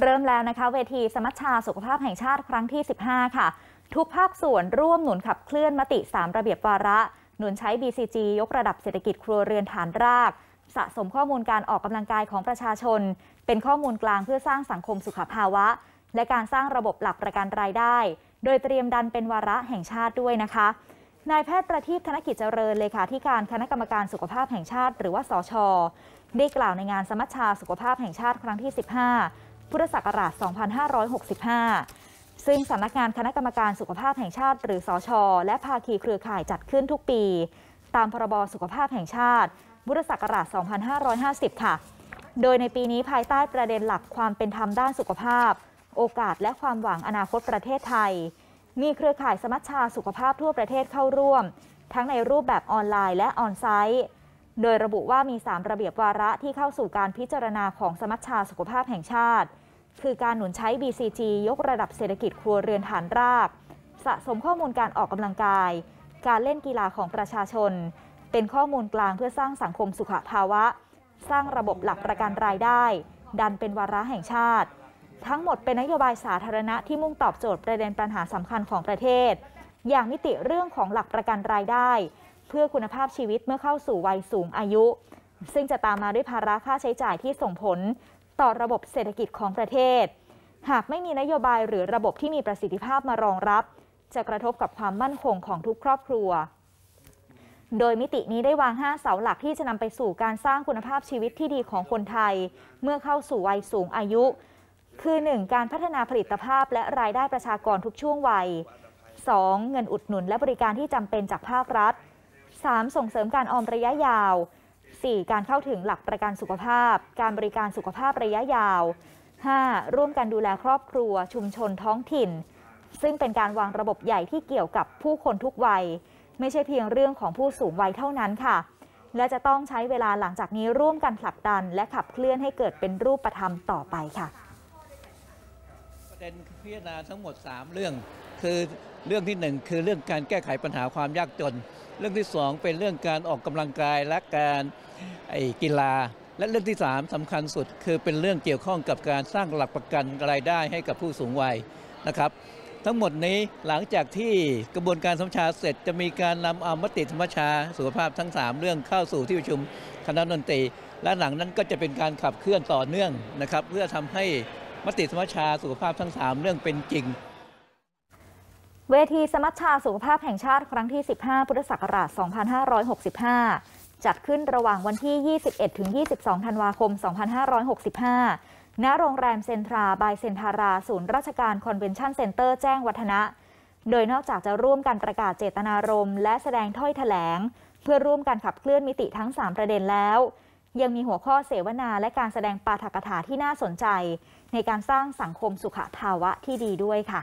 เริ่มแล้วนะคะเวทีสมัชชาสุขภาพแห่งชาติครั้งที่ 15 ค่ะ ทุกภาคส่วนร่วมหนุนขับเคลื่อนมติ 3 ระเบียบวาระ หนุนใช้ BCG ยกระดับเศรษฐกิจครัวเรือนฐานราก สะสมข้อมูลการออกกำลังกายของประชาชน เป็นข้อมูลกลางเพื่อสร้างสังคมสุขภาวะ และการสร้างระบบหลักประกันรายได้ โดยเตรียมดันเป็นวาระแห่งชาติด้วยนะคะนายแพทย์ประทีปธนกิจเจริญเลขาธิการคณะกรรมการสุขภาพแห่งชาติ หรือว่าสชได้กล่าวในงานสมัชชาสุขภาพแห่งชาติครั้งที่ 15 พุทธศักราช 2565 ซึ่งสำนักงานคณะกรรมการสุขภาพแห่งชาติ หรือสชและภาคีเครือข่ายจัดขึ้นทุกปี ตามพรบสุขภาพแห่งชาติ พุทธศักราช 2550 ค่ะ โดยในปีนี้ภายใต้ประเด็นหลักความเป็นธรรมด้านสุขภาพ โอกาสและความหวังอนาคตประเทศไทย มีเครือข่ายสมัชชาสุขภาพทั่วประเทศเข้าร่วม ทั้งในรูปแบบออนไลน์และออนไซต์ โดยระบุว่ามี 3 ระเบียบวาระที่เข้าสู่การพิจารณาของสมัชชาสุขภาพแห่งชาติ คือการหนุนใช้ BCG ยกระดับเศรษฐกิจครัวเรือนฐานราก สะสมข้อมูลการออกกำลังกาย การเล่นกีฬาของประชาชน เป็นข้อมูลกลางเพื่อสร้างสังคมสุขภาวะ สร้างระบบหลักประกันรายได้ ดันเป็นวาระแห่งชาติ ทั้งหมดเป็นนโยบายสาธารณะที่มุ่งตอบโจทย์ประเด็นปัญหาสำคัญของประเทศ อย่างมิติเรื่องของหลักประกันรายได้ เพื่อคุณภาพชีวิตเมื่อเข้าสู่วัยสูงอายุ ซึ่งจะตามมาด้วยภาระค่าใช้จ่ายที่ส่งผลต่อระบบเศรษฐกิจของประเทศ หากไม่มีนโยบายหรือระบบที่มีประสิทธิภาพมารองรับ จะกระทบกับความมั่นคงของทุกครอบครัว โดยมิตินี้ได้วาง 5 เสาหลักที่จะนำไปสู่การสร้างคุณภาพชีวิตที่ดีของคนไทย เมื่อเข้าสู่วัยสูงอายุ คือ 1. การพัฒนาผลิตภาพและรายได้ประชากรทุกช่วงวัย 2. เงินอุดหนุนและบริการที่จำเป็นจากภาครัฐ 3. ส่งเสริมการออมระยะยาว 4. การเข้าถึงหลักประกันสุขภาพ การบริการสุขภาพระยะยาว 5. ร่วมกันดูแลครอบครัว ชุมชนท้องถิ่น ซึ่งเป็นการวางระบบใหญ่ที่เกี่ยวกับผู้คนทุกวัย ไม่ใช่เพียงเรื่องของผู้สูงวัยเท่านั้นค่ะ และจะต้องใช้เวลาหลังจากนี้ร่วมกันผลักดัน และขับเคลื่อนให้เกิดเป็นรูปธรรมต่อไปค่ะ ประเด็นพิจารณาทั้งหมด 3 เรื่องคือเรื่องที่1คือเรื่องการแก้ไขปัญหาความยากจน เรื่องที่2เป็นเรื่องการออกกำลังกายและการกีฬา และเรื่องที่3สำคัญสุด คือเป็นเรื่องเกี่ยวข้องกับการสร้างหลักประกันรายได้ให้กับผู้สูงวัยนะครับทั้งหมดนี้หลังจากที่กระบวนการสมัชชาเสร็จจะมีการนำเอามติสมัชชาสุขภาพทั้ง 3 เรื่องเข้าสู่ที่ประชุมคณะรัฐมนตรี และหลังนั้นก็จะเป็นการขับเคลื่อนต่อเนื่องนะครับเพื่อทำให้มติสมัชชาสุขภาพทั้ง 3 เรื่องเป็นจริง เวทีสมัชชาสุขภาพแห่งชาติครั้งที่ 15 พุทธศักราช 2565 จัดขึ้นระหว่างวันที่ 21 ถึง 22 ธันวาคม 2565 ณ โรงแรมเซ็นทราบายเซ็นทารา ศูนย์ราชการคอนเวนชั่นเซ็นเตอร์แจ้งวัฒนะ โดยนอกจากจะร่วมกันประกาศเจตนารมณ์และแสดงถ้อยแถลง เพื่อร่วมกันขับเคลื่อนมติทั้ง 3 ประเด็นแล้ว ยังมีหัวข้อเสวนาและการแสดงปาฐกถาที่น่าสนใจ ในการสร้างสังคมสุขภาวะที่ดีด้วยค่ะ